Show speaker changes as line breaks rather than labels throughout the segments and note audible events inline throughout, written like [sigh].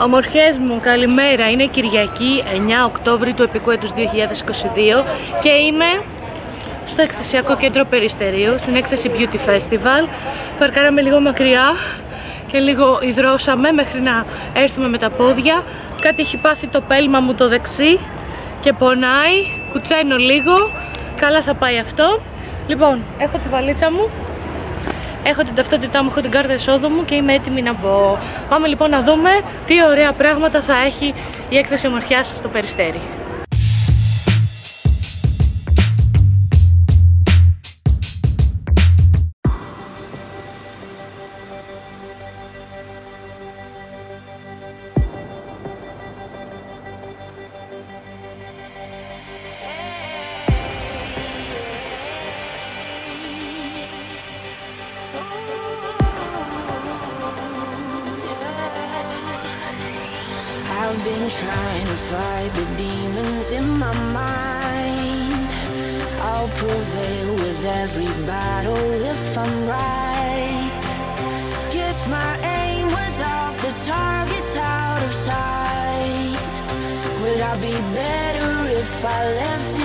Ομορφιές μου, καλημέρα. Είναι Κυριακή 9 Οκτώβρη του επικού έτους 2022 και είμαι στο εκθεσιακό κέντρο Περιστερίου, στην έκθεση Beauty Festival. Παρκάραμε λίγο μακριά και λίγο υδρώσαμε μέχρι να έρθουμε με τα πόδια. Κάτι έχει πάθει το πέλμα μου το δεξί και πονάει. Κουτσένω λίγο. Καλά θα πάει αυτό. Λοιπόν, έχω τη βαλίτσα μου Έχω την ταυτότητά μου, έχω την κάρτα εισόδου μου και είμαι έτοιμη να μπω. Πάμε λοιπόν να δούμε τι ωραία πράγματα θα έχει η έκθεση ομορφιάς στο Περιστέρι.
Trying to fight the demons in my mind. I'll prevail with every battle if I'm right. Guess my aim was off, the target's out of sight. Would I be better if I left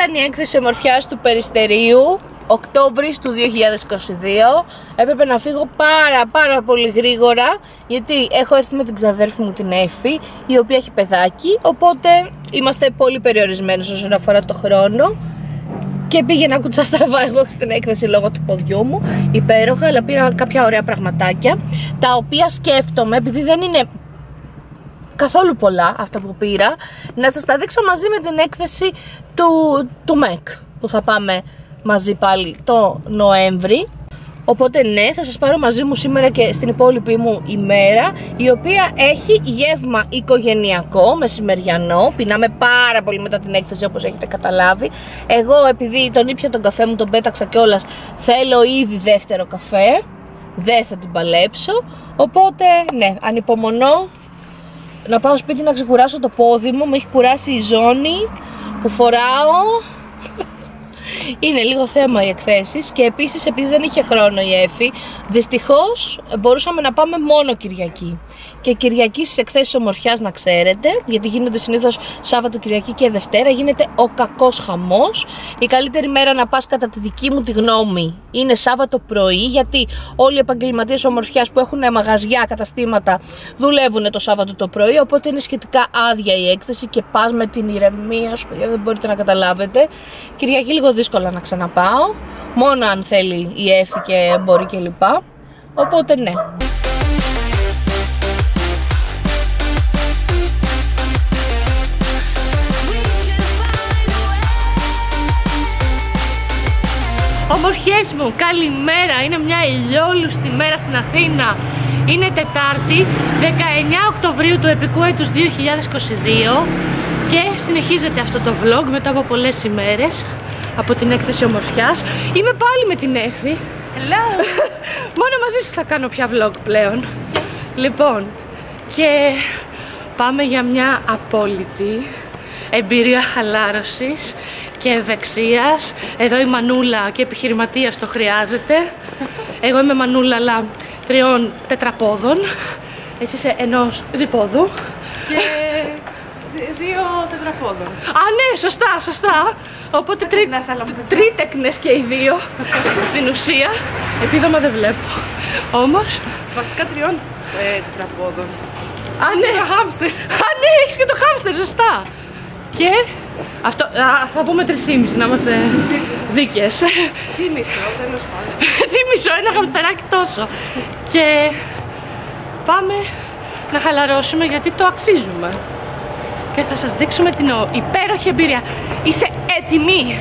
ήταν η έκθεση ομορφιάς του Περιστερίου Οκτώβρης του 2022 Έπρεπε να φύγω πάρα πάρα πολύ γρήγορα Γιατί έχω έρθει με την ξαδέρφη μου την Εφη Η οποία έχει παιδάκι Οπότε είμαστε πολύ περιορισμένοι όσον αφορά το χρόνο και πήγαινα κουτσά στραβά εγώ στην έκθεση λόγω του ποδιού μου. Υπέροχα, αλλά πήρα κάποια ωραία πραγματάκια. Τα οποία σκέφτομαι, επειδή δεν είναι καθόλου πολλά αυτά που πήρα, να σας τα δείξω μαζί με την έκθεση του, του ΜΕΚ που θα πάμε μαζί πάλι το Νοέμβρη. Οπότε ναι, θα σας πάρω μαζί μου σήμερα και στην υπόλοιπη μου ημέρα η οποία έχει γεύμα οικογενειακό, μεσημεριανό. Πεινάμε πάρα πολύ μετά την έκθεση όπως έχετε καταλάβει. Εγώ επειδή τον ήπια τον καφέ μου, τον πέταξα κιόλας, θέλω ήδη δεύτερο καφέ. Δεν θα την παλέψω. Οπότε ναι, ανυπομονώ να πάω σπίτι να ξεκουράσω το πόδι μου. Με έχει κουράσει η ζώνη που φοράω. Είναι λίγο θέμα οι εκθέσεις και επίσης επειδή δεν είχε χρόνο η Εφη, δυστυχώς μπορούσαμε να πάμε μόνο Κυριακή. Και Κυριακή στις εκθέσεις ομορφιάς, να ξέρετε, γιατί γίνονται συνήθως Σάββατο, Κυριακή και Δευτέρα, γίνεται ο κακός χαμός. Η καλύτερη μέρα να πας, κατά τη δική μου τη γνώμη, είναι Σάββατο πρωί, γιατί όλοι οι επαγγελματίες ομορφιάς που έχουν μαγαζιά, καταστήματα, δουλεύουν το Σάββατο το πρωί. Οπότε είναι σχετικά άδεια η έκθεση και πας με την ηρεμία σου, παιδιά, δεν μπορείτε να καταλάβετε. Κυριακή λίγο δύσκολα να ξαναπάω. Μόνο αν θέλει η Εφη και μπορεί κλπ. Οπότε ναι. Ομορφιές μου, καλημέρα. Είναι μια ηλιόλουστη μέρα στην Αθήνα. Είναι Τετάρτη, 19 Οκτωβρίου του επικού έτους 2022 και συνεχίζεται αυτό το vlog μετά από πολλές ημέρες από την έκθεση ομορφιάς. Είμαι πάλι με την Εφη.
Hello! [laughs]
Μόνο μαζί σου θα κάνω πια vlog πλέον. Λοιπόν, και πάμε για μια απόλυτη εμπειρία χαλάρωσης και ευεξίας. Εδώ η Μανούλα και επιχειρηματίας το χρειάζεται. [laughs] Εγώ είμαι Μανούλα, αλλά τριών τετραπόδων. Εσύ είσαι ενός διπόδου.
Και τετραπόδων.
Α, ναι, σωστά, σωστά. Οπότε τρί...
να στα λέμε.
τρίτεκνες και οι δύο στην ουσία. Επίδομα δεν βλέπω. Όμως,
Βασικά τριών ε, τετραπόδων.
α, ναι,
Χάμστερ.
Α, ναι, έχεις και το χάμστερ, σωστά. Και αυτό, α, θα πούμε 3,5 να είμαστε δίκαιες.
Θύμισο, τέλος πάντων. [laughs]
Τι μισό, ένα χαμστεράκι τόσο. Και πάμε να χαλαρώσουμε γιατί το αξίζουμε. Και θα σας δείξουμε την ο- υπέροχη εμπειρία. Είσαι έτοιμη;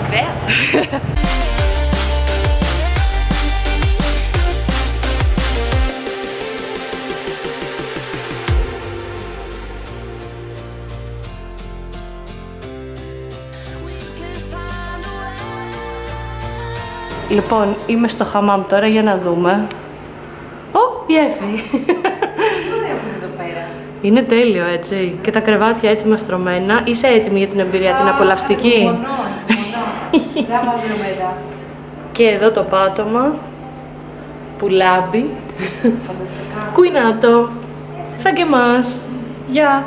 Βέβαια.
Λοιπόν, είμαι στο χαμάμ τώρα για να δούμε. Ω, η Εύη.
Εδώ πέρα.
Είναι τέλειο, έτσι. Και τα κρεβάτια έτοιμα στρωμένα. Είσαι έτοιμη για την εμπειρία την απολαυστική;
Μονών, μονών. Μπράβο, Ανδρομέδα.
Και εδώ το πάτωμα που λάμπει.
Φανταστικά.
Κουινάτο. Σαν και εμάς. Γεια.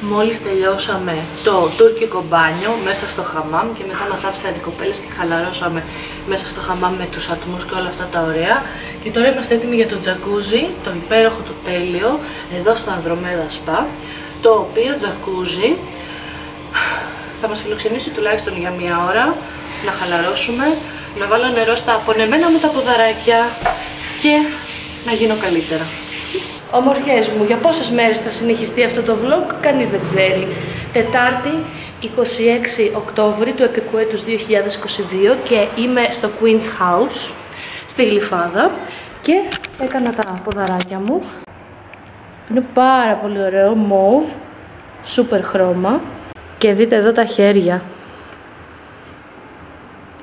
Μόλις τελειώσαμε το τουρκικό μπάνιο μέσα στο χαμάμ και μετά μας άφησαν οι κοπέλες και χαλαρώσαμε μέσα στο χαμάμ με τους ατμούς και όλα αυτά τα ωραία. Και τώρα είμαστε έτοιμοι για το τζακούζι, το υπέροχο το τέλειο, εδώ στο Ανδρομέδα Σπα, το οποίο τζακούζι θα μας φιλοξενήσει τουλάχιστον για μία ώρα, να χαλαρώσουμε, να βάλω νερό στα απονεμένα μου τα ποδαράκια και να γίνω καλύτερα. Ομορφιές μου, για πόσες μέρες θα συνεχιστεί αυτό το vlog, κανείς δεν ξέρει. Τετάρτη, 26 Οκτώβρη του επικού έτους 2022 και είμαι στο Queen's House, στη Γλυφάδα και έκανα τα ποδαράκια μου. Είναι πάρα πολύ ωραίο, μauve, σούπερ χρώμα και δείτε εδώ τα χέρια.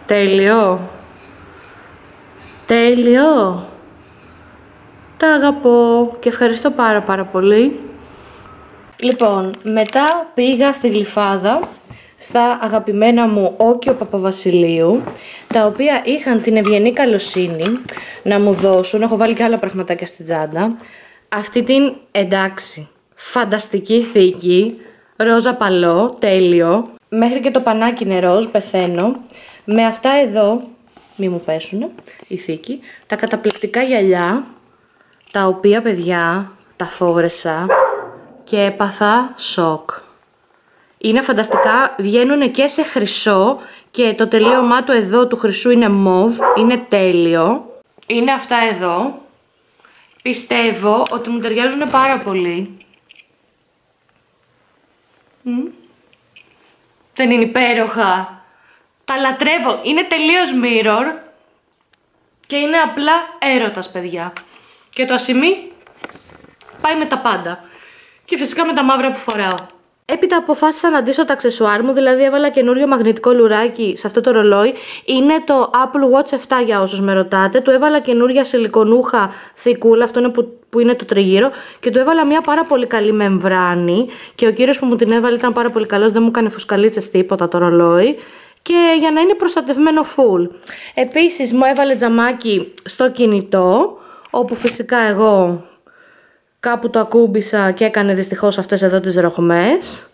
Τέλειο. Τέλειο. Τα αγαπώ και ευχαριστώ πάρα πάρα πολύ. Λοιπόν, μετά πήγα στη Γλυφάδα στα αγαπημένα μου Όκιο Παπαβασιλείου τα οποία είχαν την ευγενή καλοσύνη να μου δώσουν, έχω βάλει και άλλα πραγματάκια στην τσάντα αυτή την εντάξει φανταστική θήκη ρόζα παλό, τέλειο μέχρι και το πανάκι είναι ροζ, πεθαίνω με αυτά εδώ, μη μου πέσουνε η θήκη τα καταπληκτικά γυαλιά τα οποία παιδιά τα φόρεσα και έπαθα σοκ. Είναι φανταστικά, βγαίνουν και σε χρυσό και το τελείωμά του εδώ του χρυσού είναι μοβ, είναι τέλειο. Είναι αυτά εδώ. Πιστεύω ότι μου ταιριάζουν πάρα πολύ. Μμ. Δεν είναι υπέροχα. Τα λατρεύω. Είναι τελείως mirror και είναι απλά έρωτας, παιδιά. Και το ασημί πάει με τα πάντα. Και φυσικά με τα μαύρα που φοράω. Έπειτα αποφάσισα να ντύσω τα αξεσουάρ μου, δηλαδή έβαλα καινούριο μαγνητικό λουράκι σε αυτό το ρολόι. Είναι το Apple Watch 7 για όσους με ρωτάτε. Του έβαλα καινούρια σιλικονούχα θικούλα, αυτό είναι που, που είναι το τριγύρο. Και του έβαλα μια πάρα πολύ καλή μεμβράνη. Και ο κύριος που μου την έβαλε ήταν πάρα πολύ καλός, δεν μου έκανε φουσκαλίτσες τίποτα το ρολόι. Και για να είναι προστατευμένο full. Επίσης μου έβαλε τζαμάκι στο κινητό, όπου φυσικά εγώ κάπου το ακούμπησα και έκανε δυστυχώς αυτές εδώ τις ροχμές.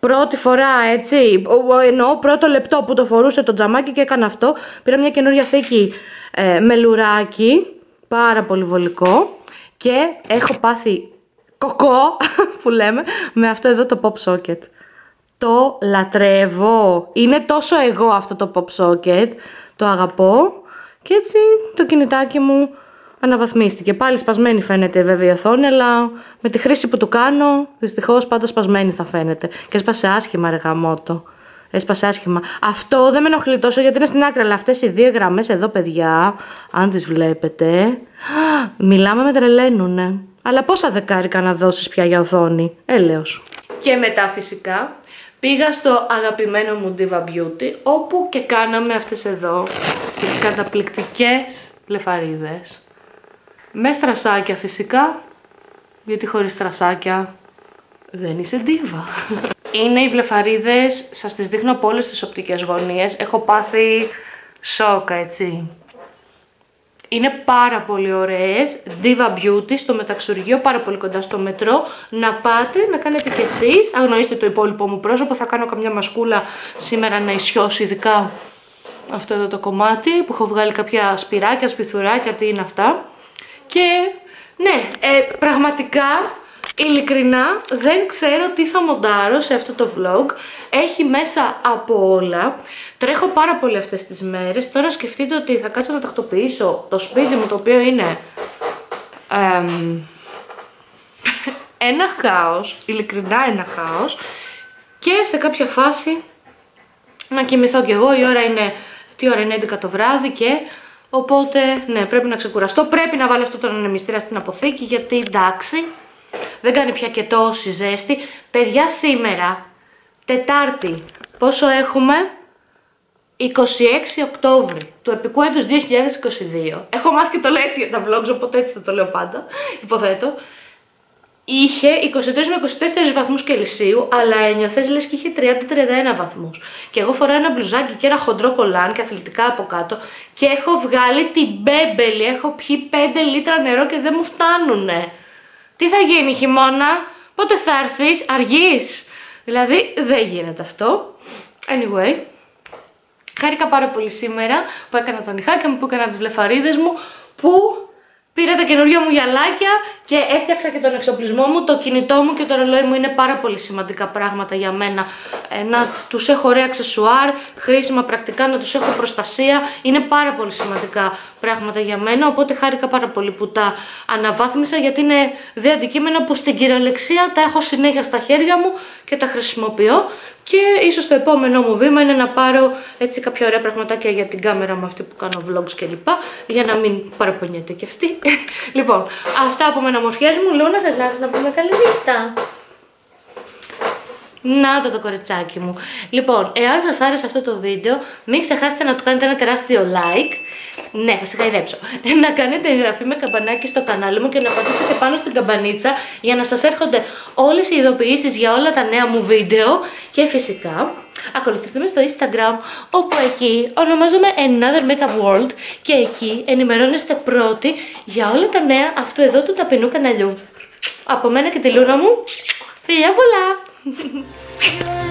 Πρώτη φορά έτσι, ο- ο- εννοώ πρώτο λεπτό που το φορούσε το τζαμάκι και έκανα αυτό. Πήρα μια καινούργια θήκη ε, με λουράκι, πάρα πολύ βολικό. Και έχω πάθει κοκό, [laughs] που λέμε, με αυτό εδώ το pop socket. Το λατρεύω. Είναι τόσο εγώ αυτό το pop socket. Το αγαπώ. Και έτσι το κινητάκι μου αναβαθμίστηκε. Πάλι σπασμένη φαίνεται βέβαια η οθόνη, αλλά με τη χρήση που του κάνω, δυστυχώς πάντα σπασμένη θα φαίνεται. Και έσπασε άσχημα, ρε γαμότο. Έσπασε άσχημα. Αυτό δεν με ενοχλεί τόσο γιατί είναι στην άκρη, αλλά αυτές οι δύο γραμμές εδώ, παιδιά, αν τις βλέπετε, [gasps] μιλάμε με τρελαίνουνε. Αλλά πόσα δεκάρικα να δώσεις πια για οθόνη, έλεος. Και μετά φυσικά πήγα στο αγαπημένο μου Diva Beauty, όπου και κάναμε αυτές εδώ τις καταπληκτικές βλεφαρίδες. Με στρασάκια φυσικά, γιατί χωρίς στρασάκια δεν είσαι ντίβα. Είναι οι βλεφαρίδες, σας τις δείχνω από όλες τις οπτικές γωνίες. Έχω πάθει σόκα, έτσι. είναι πάρα πολύ ωραίες, Diva Beauty στο μεταξουργείο, πάρα πολύ κοντά στο μετρό. Να πάτε, να κάνετε κι εσείς, αγνοήστε το υπόλοιπο μου πρόσωπο, θα κάνω καμιά μασκούλα σήμερα να ισιώσει ειδικά αυτό εδώ το κομμάτι που έχω βγάλει κάποια σπυράκια, σπιθουράκια, τι είναι αυτά. Και ναι, ε, πραγματικά Ειλικρινά δεν ξέρω τι θα μοντάρω σε αυτό το vlog. Έχει μέσα από όλα. Τρέχω πάρα πολύ αυτές τις μέρες. Τώρα σκεφτείτε ότι θα κάτσω να τακτοποιήσω το σπίτι μου το οποίο είναι [laughs] ένα χάος, ειλικρινά ένα χάος και σε κάποια φάση να κοιμηθώ κι εγώ. Η ώρα είναι, τι ώρα είναι 11 το βράδυ και οπότε ναι πρέπει να ξεκουραστώ. Πρέπει να βάλω αυτό το ανεμιστήρα στην αποθήκη γιατί εντάξει δεν κάνει πια και τόση ζέστη. Παιδιά σήμερα, Τετάρτη, πόσο έχουμε, 26 Οκτώβρη του επικού έτους 2022. Έχω μάθει και το λέω έτσι για τα vlogs, οπότε έτσι θα το λέω πάντα, υποθέτω. Είχε 23 με 24 βαθμούς Κελσίου, αλλά ένιωθες λες και είχε 30-31 βαθμούς. Και εγώ φοράω ένα μπλουζάκι και ένα χοντρό κολάν και αθλητικά από κάτω και έχω βγάλει την μπέμπελη, έχω πιει 5 λίτρα νερό και δεν μου φτάνουνε. Τι θα γίνει χειμώνα, πότε θα έρθεις, αργείς. Δηλαδή δεν γίνεται αυτό. Anyway, χάρηκα πάρα πολύ σήμερα που έκανα τον νυχάκια μου, που έκανα τις βλεφαρίδες μου, που Πήρα τα καινούργια μου γυαλάκια και έφτιαξα και τον εξοπλισμό μου. Το κινητό μου και το ρολόι μου είναι πάρα πολύ σημαντικά πράγματα για μένα. Ε, να τους έχω ωραία αξεσουάρ, χρήσιμα πρακτικά, να τους έχω προστασία. Είναι πάρα πολύ σημαντικά πράγματα για μένα, οπότε χάρηκα πάρα πολύ που τα αναβάθμισα γιατί είναι δύο αντικείμενα που στην κυριολεξία τα έχω συνέχεια στα χέρια μου και τα χρησιμοποιώ. Και ίσως το επόμενό μου βήμα είναι να πάρω έτσι κάποια ωραία πραγματάκια για την κάμερα μου αυτή που κάνω vlogs κλπ. Για να μην παραπονιέται και αυτή. [laughs] λοιπόν, αυτά από μένα μορφιές μου. Λούνα, θες να, να πούμε καλή νύχτα. Να το το κοριτσάκι μου. Λοιπόν, εάν σας άρεσε αυτό το βίντεο, μην ξεχάσετε να του κάνετε ένα τεράστιο like. Ναι, θα σε χαϊδέψω. [laughs] Να κάνετε εγγραφή με καμπανάκι στο κανάλι μου και να πατήσετε πάνω στην καμπανίτσα για να σας έρχονται όλες οι ειδοποιήσεις για όλα τα νέα μου βίντεο. Και φυσικά, ακολουθήστε με στο Instagram, όπου εκεί ονομάζομαι Another Makeup World και εκεί ενημερώνεστε πρώτοι για όλα τα νέα αυτού εδώ του ταπεινού καναλιού. Από μένα και τη Λούνα μου, φιλιά πολλά!
哼哼哼